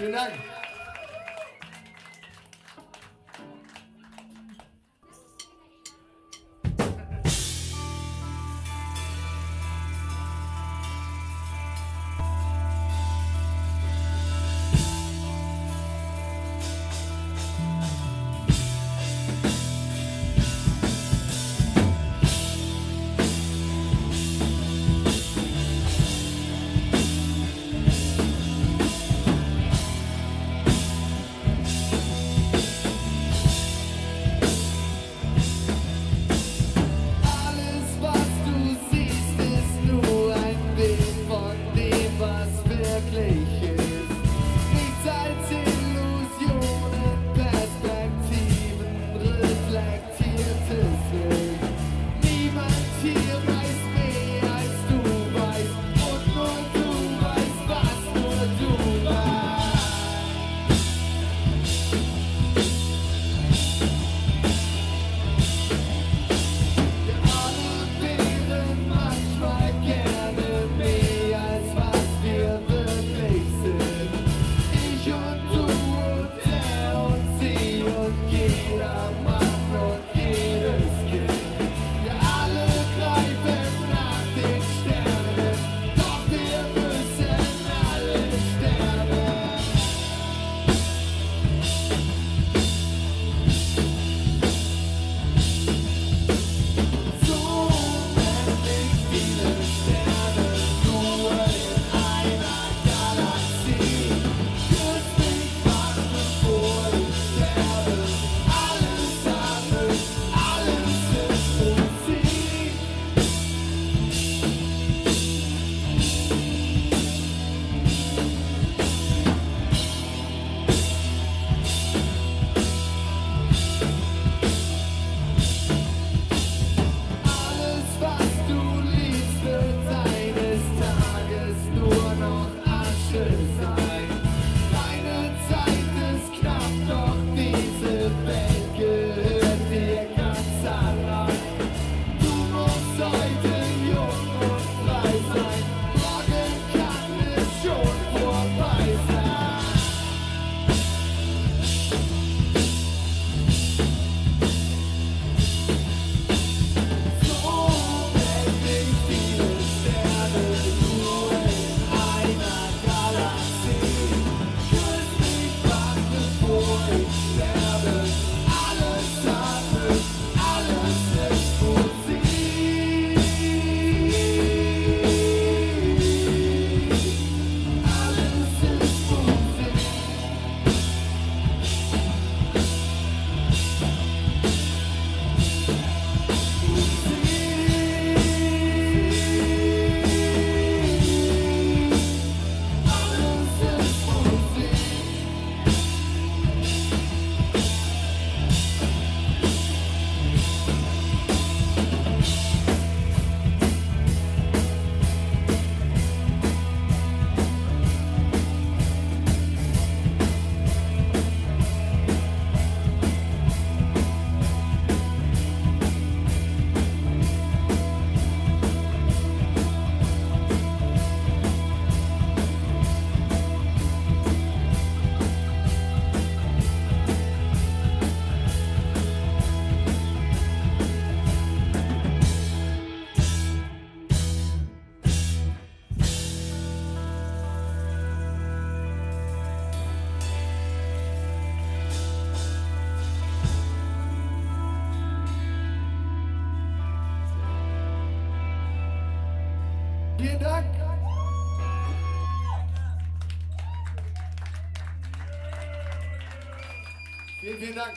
Günaydın. 别听他